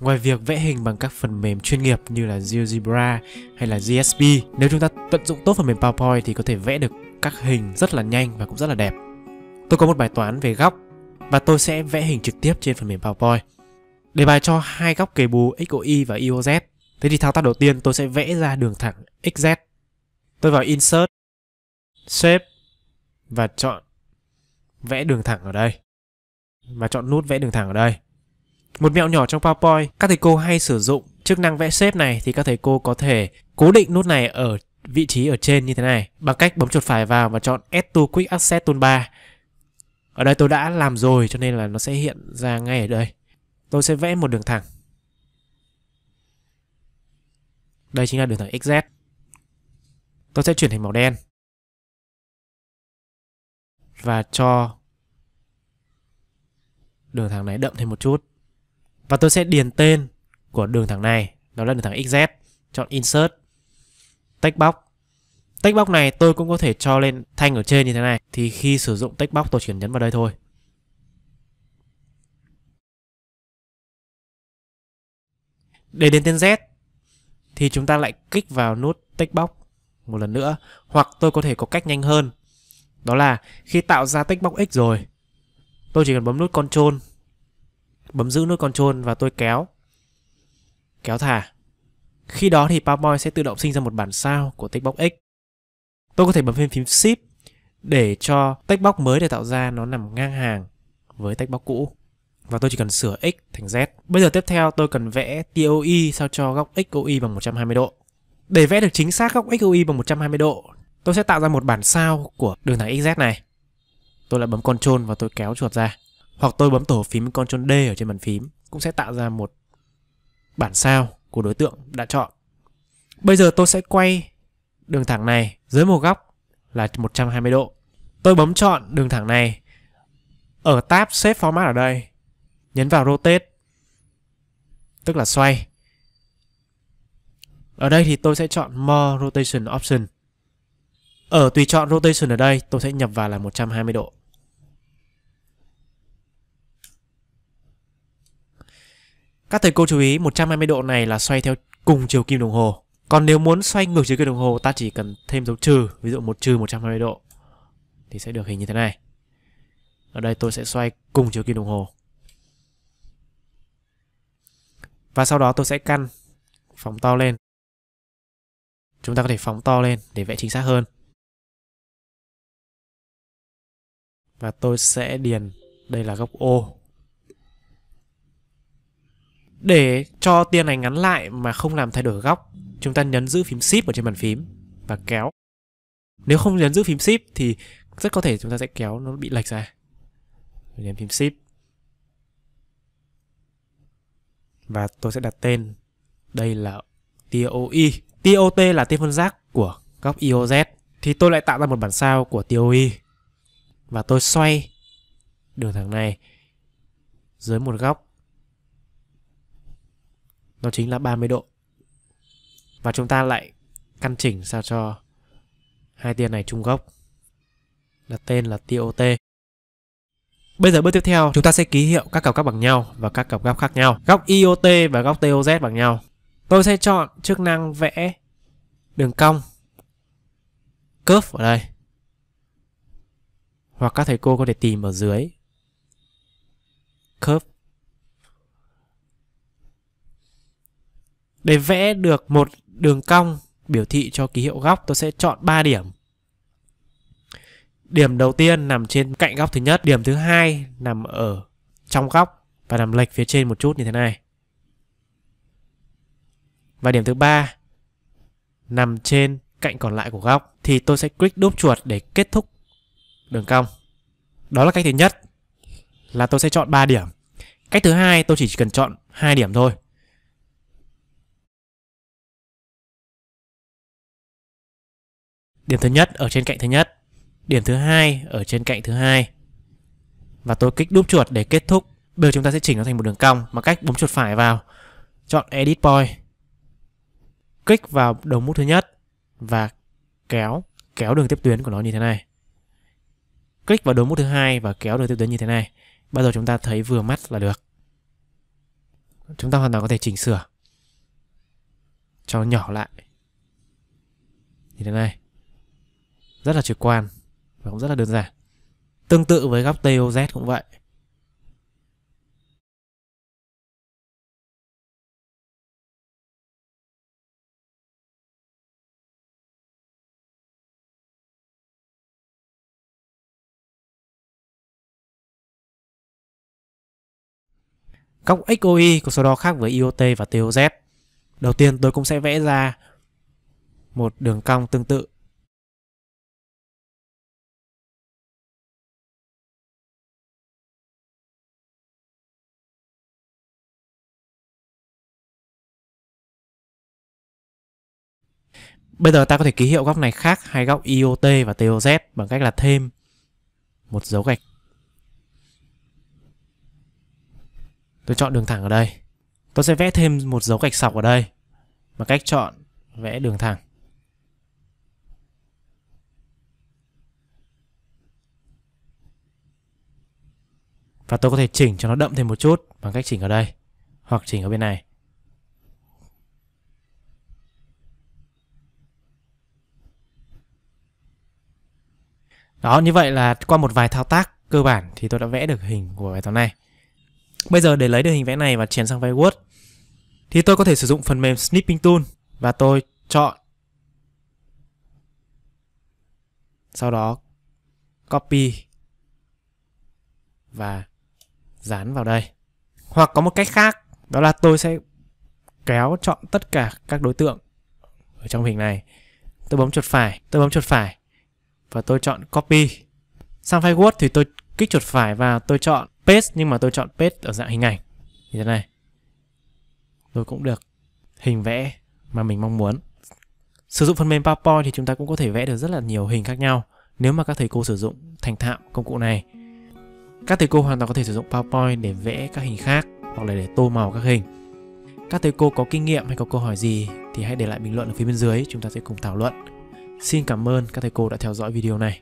Ngoài việc vẽ hình bằng các phần mềm chuyên nghiệp như là GeoGebra hay là GSP, nếu chúng ta tận dụng tốt phần mềm PowerPoint thì có thể vẽ được các hình rất là nhanh và cũng rất là đẹp. Tôi có một bài toán về góc và tôi sẽ vẽ hình trực tiếp trên phần mềm PowerPoint. Đề bài cho hai góc kề bù XOY và IOZ. Thế thì thao tác đầu tiên tôi sẽ vẽ ra đường thẳng XZ. Tôi vào Insert, Shape và chọn vẽ đường thẳng ở đây. Và chọn nút vẽ đường thẳng ở đây. Một mẹo nhỏ trong PowerPoint, các thầy cô hay sử dụng chức năng vẽ xếp này thì các thầy cô có thể cố định nút này ở vị trí ở trên như thế này bằng cách bấm chuột phải vào và chọn Add to Quick Access Toolbar. Ở đây tôi đã làm rồi cho nên là nó sẽ hiện ra ngay ở đây. Tôi sẽ vẽ một đường thẳng. Đây chính là đường thẳng XZ. Tôi sẽ chuyển thành màu đen. Và cho đường thẳng này đậm thêm một chút. Và tôi sẽ điền tên của đường thẳng này, đó là đường thẳng XZ. Chọn Insert, Text box. Text box này tôi cũng có thể cho lên thanh ở trên như thế này. Thì khi sử dụng text box tôi chỉ cần nhấn vào đây thôi. Để đến tên Z thì chúng ta lại kích vào nút text box một lần nữa. Hoặc tôi có thể có cách nhanh hơn. Đó là khi tạo ra text box X rồi, tôi chỉ cần bấm nút Ctrl, bấm giữ nút control và tôi kéo, kéo thả. Khi đó thì PowerPoint sẽ tự động sinh ra một bản sao của textbox X. Tôi có thể bấm thêm phím Shift để cho textbox mới để tạo ra nó nằm ngang hàng với textbox cũ và tôi chỉ cần sửa x thành z. Bây giờ tiếp theo tôi cần vẽ TOE sao cho góc XOY bằng 120 độ. Để vẽ được chính xác góc XOY bằng 120 độ, tôi sẽ tạo ra một bản sao của đường thẳng XZ này. Tôi lại bấm Ctrl và tôi kéo chuột ra. Hoặc tôi bấm tổ hợp phím Ctrl D ở trên bàn phím, cũng sẽ tạo ra một bản sao của đối tượng đã chọn. Bây giờ tôi sẽ quay đường thẳng này dưới một góc là 120 độ. Tôi bấm chọn đường thẳng này ở tab Shape Format ở đây, nhấn vào rotate, tức là xoay ở đây thì tôi sẽ chọn more rotation option ở tùy chọn rotation ở đây, tôi sẽ nhập vào là 120 độ Các thầy cô chú ý 120 độ này là xoay theo cùng chiều kim đồng hồ. Còn nếu muốn xoay ngược chiều kim đồng hồ ta chỉ cần thêm dấu trừ, ví dụ một trừ 120 độ thì sẽ được hình như thế này. Ở đây tôi sẽ xoay cùng chiều kim đồng hồ. Và sau đó tôi sẽ căn phóng to lên. Chúng ta có thể phóng to lên để vẽ chính xác hơn. Và tôi sẽ điền đây là góc O. Để cho tia này ngắn lại mà không làm thay đổi góc, chúng ta nhấn giữ phím Shift ở trên bàn phím và kéo. Nếu không nhấn giữ phím Shift thì rất có thể chúng ta sẽ kéo nó bị lệch ra. Nhấn phím Shift và tôi sẽ đặt tên đây là TOE. TOT là tên phân giác của góc IOZ thì tôi lại tạo ra một bản sao của TOE và tôi xoay đường thẳng này dưới một góc nó chính là 30 độ và chúng ta lại căn chỉnh sao cho hai tia này chung góc đặt tên là TOT Bây giờ bước tiếp theo, chúng ta sẽ ký hiệu các cặp góc bằng nhau và các cặp góc khác nhau. Góc IOT và góc TOZ bằng nhau. Tôi sẽ chọn chức năng vẽ đường cong curve ở đây. Hoặc các thầy cô có thể tìm ở dưới curve. Để vẽ được một đường cong biểu thị cho ký hiệu góc, tôi sẽ chọn 3 điểm Điểm đầu tiên nằm trên cạnh góc thứ nhất, điểm thứ hai nằm ở trong góc và nằm lệch phía trên một chút như thế này. Và điểm thứ ba nằm trên cạnh còn lại của góc thì tôi sẽ click đúp chuột để kết thúc đường cong. Đó là cách thứ nhất là tôi sẽ chọn 3 điểm. Cách thứ hai tôi chỉ cần chọn hai điểm thôi. Điểm thứ nhất ở trên cạnh thứ nhất. Điểm thứ hai ở trên cạnh thứ hai. Và tôi kích đúp chuột để kết thúc. Bây giờ chúng ta sẽ chỉnh nó thành một đường cong bằng cách bấm chuột phải vào. Chọn edit point. Kích vào đầu mút thứ nhất và kéo kéo đường tiếp tuyến của nó như thế này. Kích vào đầu mút thứ hai và kéo đường tiếp tuyến như thế này. Bây giờ chúng ta thấy vừa mắt là được. Chúng ta hoàn toàn có thể chỉnh sửa cho nhỏ lại. Như thế này rất là trực quan và cũng rất là đơn giản tương tự với góc TOZ cũng vậy Góc XOY có số đo khác với IOT và TOZ. Đầu tiên tôi cũng sẽ vẽ ra một đường cong tương tự. Bây giờ ta có thể ký hiệu góc này khác hai góc IOT và TOZ bằng cách là thêm một dấu gạch Tôi chọn đường thẳng ở đây. Tôi sẽ vẽ thêm một dấu gạch sọc ở đây. Bằng cách chọn vẽ đường thẳng. Và tôi có thể chỉnh cho nó đậm thêm một chút bằng cách chỉnh ở đây. Hoặc chỉnh ở bên này. Đó, như vậy là qua một vài thao tác cơ bản thì tôi đã vẽ được hình của bài toán này. Bây giờ để lấy được hình vẽ này và chuyển sang file Word thì tôi có thể sử dụng phần mềm Snipping Tool và tôi chọn sau đó copy và dán vào đây. Hoặc có một cách khác đó là tôi sẽ kéo chọn tất cả các đối tượng ở trong hình này. Tôi bấm chuột phải, tôi bấm chuột phải và tôi chọn copy. Sang file Word thì tôi kích chuột phải và tôi chọn paste, nhưng mà tôi chọn paste ở dạng hình ảnh. Như thế này. Tôi cũng được hình vẽ mà mình mong muốn. Sử dụng phần mềm PowerPoint thì chúng ta cũng có thể vẽ được rất là nhiều hình khác nhau, nếu mà các thầy cô sử dụng thành thạo công cụ này. Các thầy cô hoàn toàn có thể sử dụng PowerPoint để vẽ các hình khác hoặc là để tô màu các hình. Các thầy cô có kinh nghiệm hay có câu hỏi gì thì hãy để lại bình luận ở phía bên dưới, chúng ta sẽ cùng thảo luận xin cảm ơn các thầy cô đã theo dõi video này.